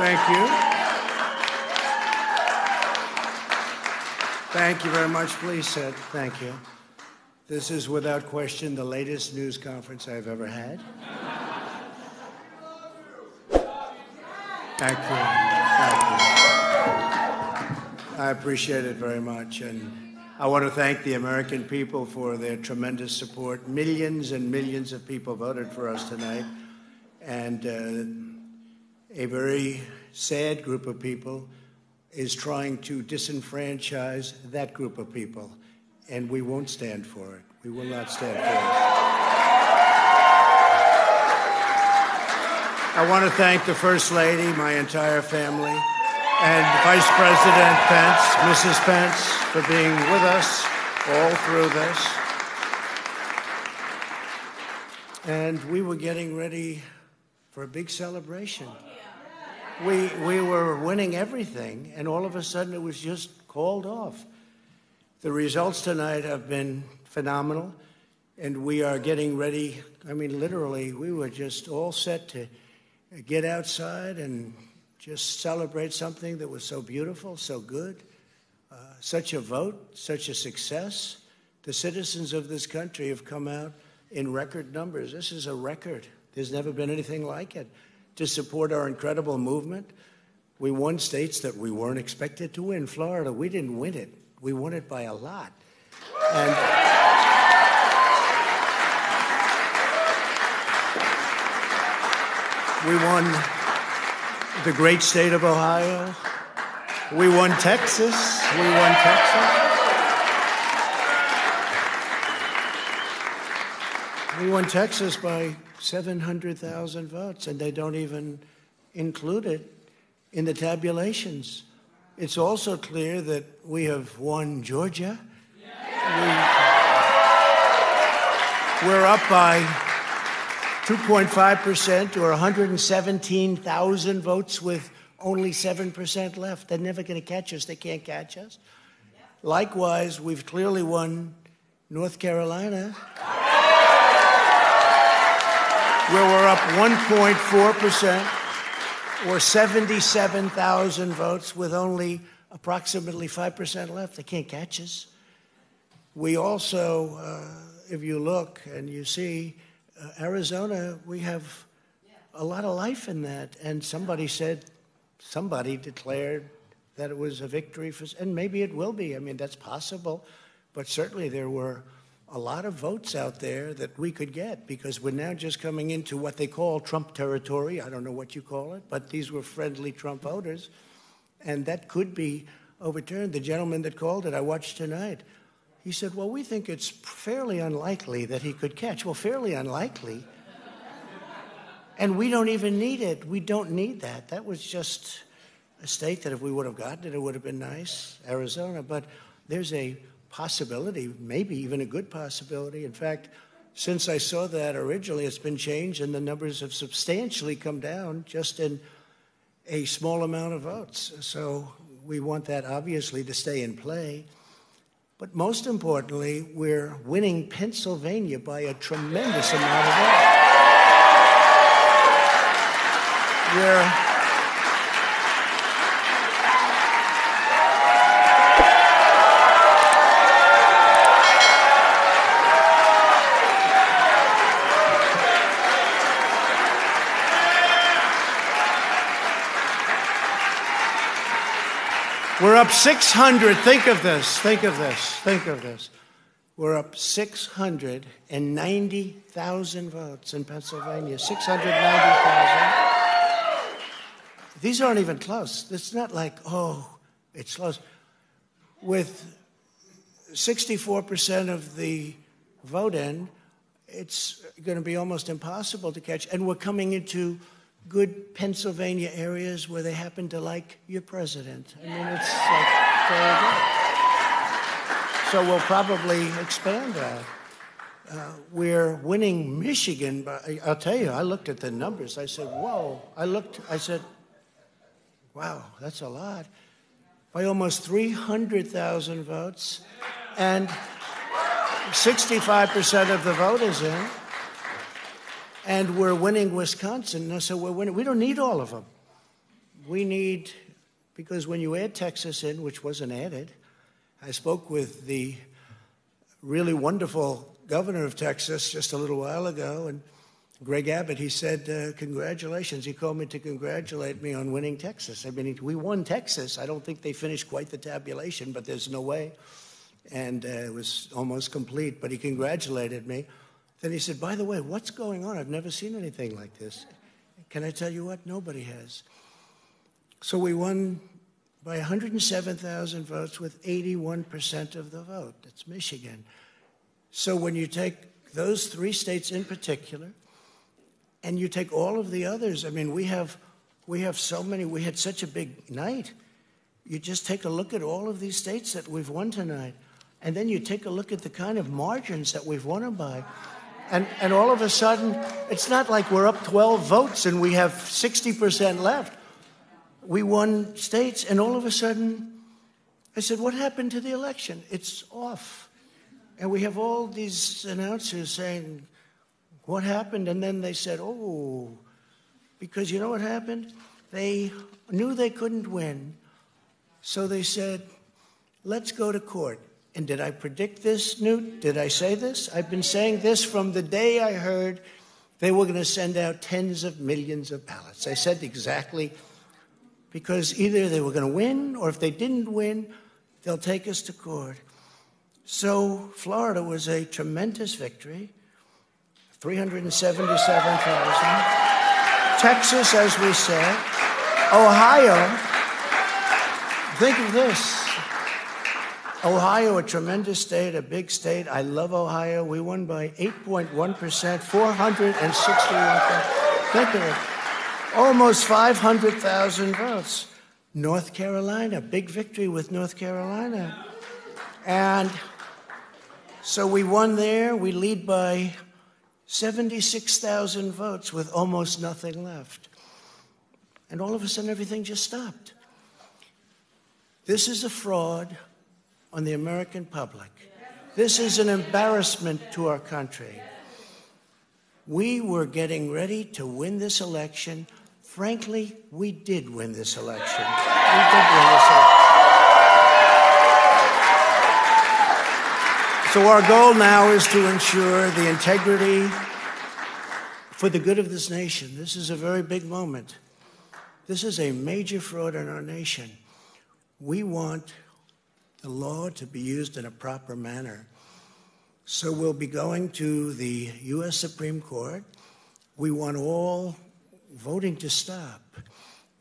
Thank you. Thank you very much. Please sit. Thank you. This is without question the latest news conference I've ever had. Thank you. Thank you. I appreciate it very much. And I want to thank the American people for their tremendous support. Millions and millions of people voted for us tonight. And uh, a very sad group of people is trying to disenfranchise that group of people. And we won't stand for it. We will not stand for it. I want to thank the First Lady, my entire family, and Vice President Pence, Mrs. Pence, for being with us all through this. And we were getting ready for a big celebration. We, we were winning everything, and all of a sudden it was just called off. The results tonight have been phenomenal, and we are getting ready. I mean, literally, we were just all set to get outside and just celebrate something that was so beautiful, so good, uh, such a vote, such a success. The citizens of this country have come out in record numbers. This is a record. There's never been anything like it to support our incredible movement. We won states that we weren't expected to win. Florida, we didn't win it. We won it by a lot. And We won the great state of Ohio. We won Texas. We won Texas. Won Texas by 700,000 votes, and they don't even include it in the tabulations. It's also clear that we have won Georgia. We, we're up by 2.5% or 117,000 votes with only 7% left. They're never going to catch us. They can't catch us. Likewise, we've clearly won North Carolina, where we're up 1.4% or 77,000 votes with only approximately 5% left. They can't catch us. We also, uh, if you look and you see, uh, Arizona, we have a lot of life in that. And somebody said, somebody declared that it was a victory for, and maybe it will be. I mean, that's possible. But certainly there were a lot of votes out there that we could get because we're now just coming into what they call Trump territory. I don't know what you call it, but these were friendly Trump voters. And that could be overturned. The gentleman that called it, I watched tonight. He said, Well, we think it's fairly unlikely that he could catch. Well, fairly unlikely. and we don't even need it. We don't need that. That was just a state that if we would have gotten it, it would have been nice, Arizona. But there's a possibility, maybe even a good possibility. In fact, since I saw that originally, it's been changed and the numbers have substantially come down just in a small amount of votes. So we want that obviously to stay in play. But most importantly, we're winning Pennsylvania by a tremendous amount of votes. We're We're up 600. Think of this. Think of this. Think of this. We're up 690,000 votes in Pennsylvania. 690,000. These aren't even close. It's not like, oh, it's close. With 64% of the vote in, it's going to be almost impossible to catch. And we're coming into good Pennsylvania areas where they happen to like your president. I mean, it's like very good. So we'll probably expand that. Uh, we're winning Michigan. But I'll tell you, I looked at the numbers. I said, whoa. I looked, I said, wow, that's a lot. By almost 300,000 votes. And 65% of the vote is in and we're winning Wisconsin. So we're winning. We don't need all of them. we need, because when you add Texas in, which wasn't added, I spoke with the really wonderful governor of Texas just a little while ago, and Greg Abbott, he said, uh, Congratulations. He called me to congratulate me on winning Texas. I mean, we won Texas. I don't think they finished quite the tabulation, but there's no way. And uh, it was almost complete, but he congratulated me. Then he said, By the way, what's going on? I've never seen anything like this. Can I tell you what? Nobody has. So we won by 107,000 votes with 81% of the vote. That's Michigan. So when you take those three states in particular, and you take all of the others, I mean, we have, we have so many, we had such a big night. You just take a look at all of these states that we've won tonight, and then you take a look at the kind of margins that we've won them by. And, and all of a sudden, it's not like we're up 12 votes and we have 60% left. We won states, and all of a sudden, I said, What happened to the election? It's off. And we have all these announcers saying, What happened? And then they said, Oh, because you know what happened? They knew they couldn't win. So they said, Let's go to court. And did I predict this, Newt? Did I say this? I've been saying this from the day I heard they were going to send out tens of millions of ballots. I said exactly because either they were going to win or if they didn't win, they'll take us to court. So Florida was a tremendous victory 377,000. Texas, as we said. Ohio, think of this Ohio, a tremendous state, a big state. I love Ohio. We won by 8.1%, 461. Think of it. Almost 500,000 votes. North Carolina, big victory with North Carolina. And so we won there. We lead by 76,000 votes with almost nothing left. And all of a sudden, everything just stopped. This is a fraud on the American public. This is an embarrassment to our country. We were getting ready to win this election. Frankly, we did win this election. We did win this election. So, our goal now is to ensure the integrity for the good of this nation. This is a very big moment. This is a major fraud in our nation. We want the law to be used in a proper manner. So we'll be going to the U.S. Supreme Court. We want all voting to stop.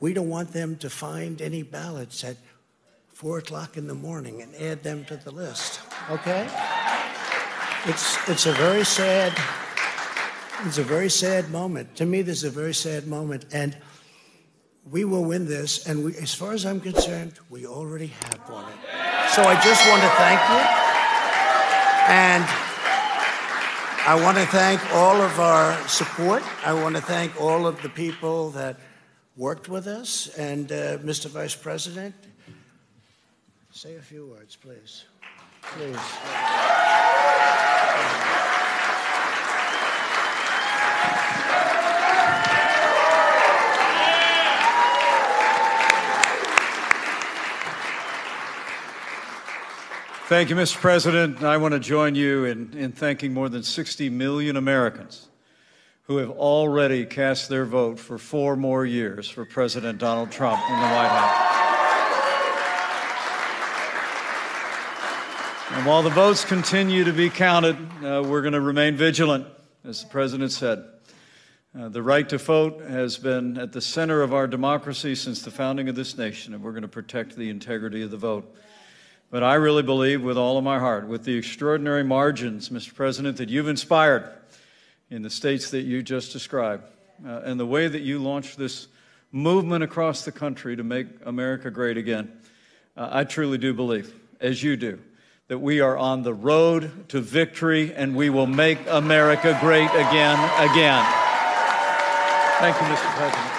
We don't want them to find any ballots at four o'clock in the morning and add them to the list. Okay? It's it's a very sad it's a very sad moment. To me, this is a very sad moment. And we will win this. And we, as far as I'm concerned, we already have won it. So I just want to thank you. And I want to thank all of our support. I want to thank all of the people that worked with us. And uh, Mr. Vice President, say a few words, please. Please. Thank you, Mr. President. I want to join you in, in thanking more than 60 million Americans who have already cast their vote for four more years for President Donald Trump in the White House. And while the votes continue to be counted, uh, we're going to remain vigilant, as the President said. Uh, the right to vote has been at the center of our democracy since the founding of this nation, and we're going to protect the integrity of the vote. But I really believe with all of my heart, with the extraordinary margins, Mr. President, that you've inspired in the states that you just described, uh, and the way that you launched this movement across the country to make America great again, uh, I truly do believe, as you do, that we are on the road to victory and we will make America great again, again. Thank you, Mr. President.